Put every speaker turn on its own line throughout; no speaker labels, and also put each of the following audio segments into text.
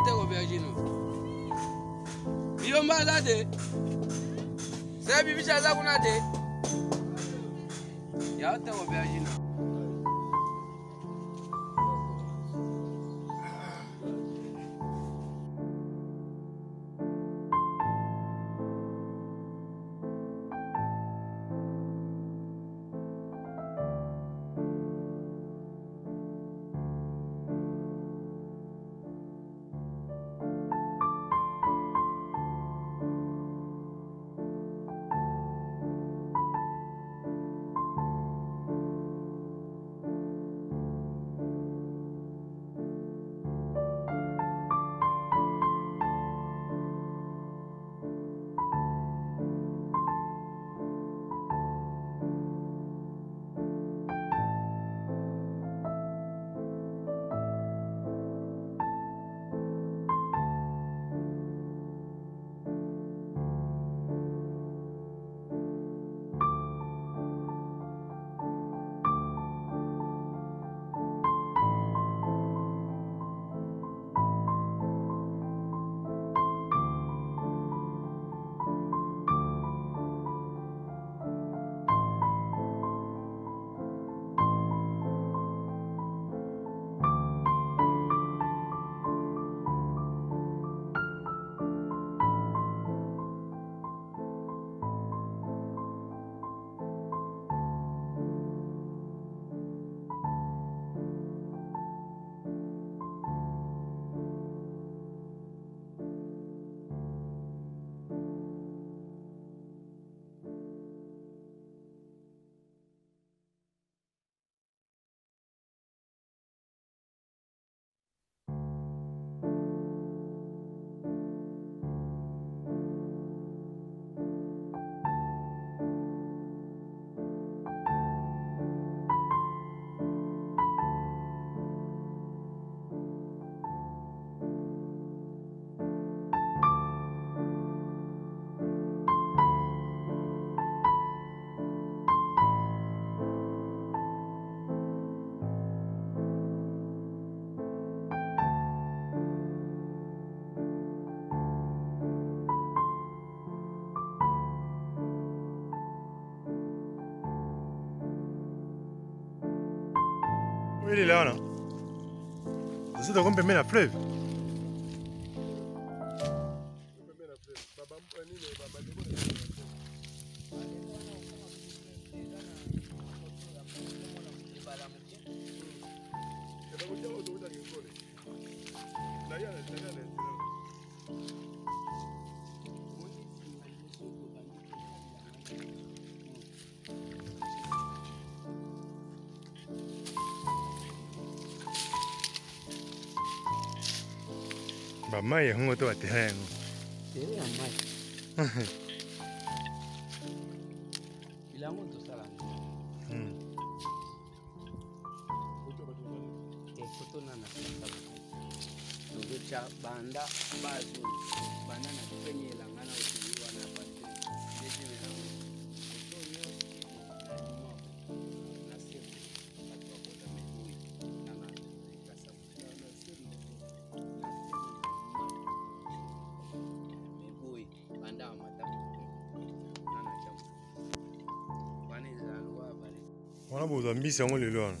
ate wo virgin o bí o ń bá jáde ṣé bíbí ṣe aṣákúnná dé ìyàwó tẹ wo virgin o. Ele não você Vous êtes encore bien bamai yango ngo to bateha yango bilango tosala foto nana tozotya banda bazo banda na penye elanga na okeli wana bato etemelango wana bozwa mbisi yango lelo wana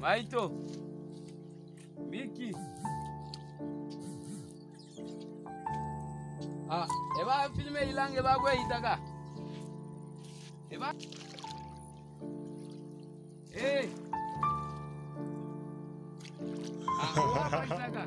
Maito. Vicky. Ah, eba filme ilang eba gue hitaga. Eba. Eh. Ah, gue hitaga.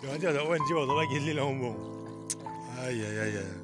Jangan jangan, wen jiwa tu lagi lila umbung. Ayah, ayah, ayah.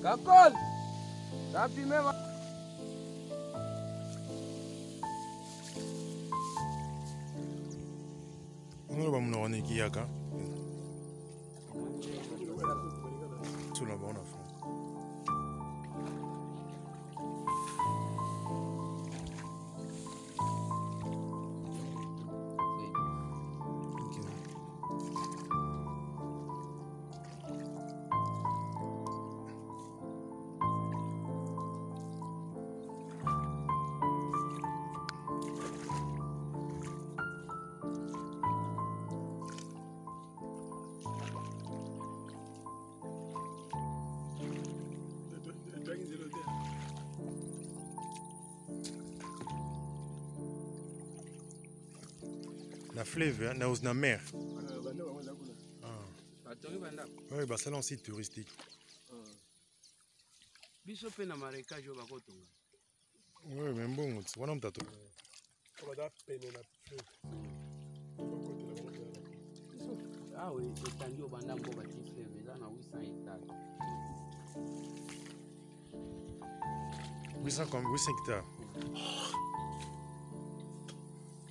Kakol! Sabi me wa... Ngoro ba mnawaniki yaka? na fleuve na na mer oyo basala en site touristique ah. biso mpe na marécage oyo bakotonga oyo me mbongo ti wana moto ato baza pene na fleuve ah awa etandi oyo bandambo bati fleuve eza na 800 hectare 800 hectare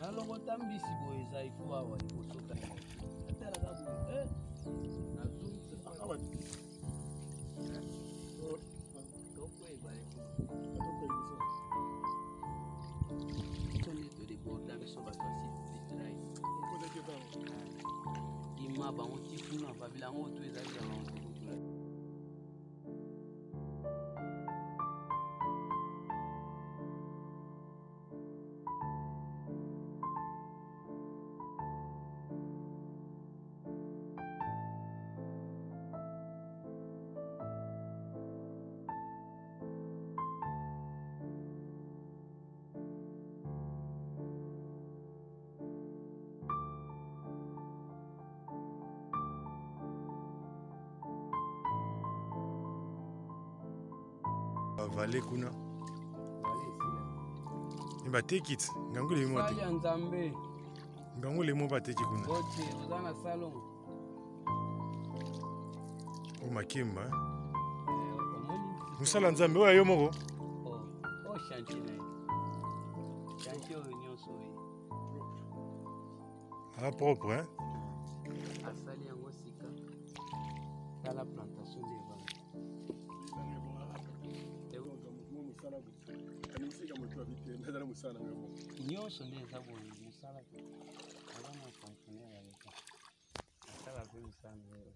nalongota mbisi boye eza ifo awa libosoka atalaka boye tokoyebaekonetoribota biso bato asitrai ah. ima bango ti kuna babilango to ezali bavale kuna me eh, bateki ti ngangu lemi mo ya nzambe ngangu lemi mo bateki kuna oti oza na salon o oh, makemba eh. Eh, mosala nzambe oyo yo moko oh, oh, a ah, propre asali yango sika tala plantation deva biso abite nazala mosala na yango nyonso nde eza boye mosala aza na fonctionnaire ya leta asala mpe mosala na yo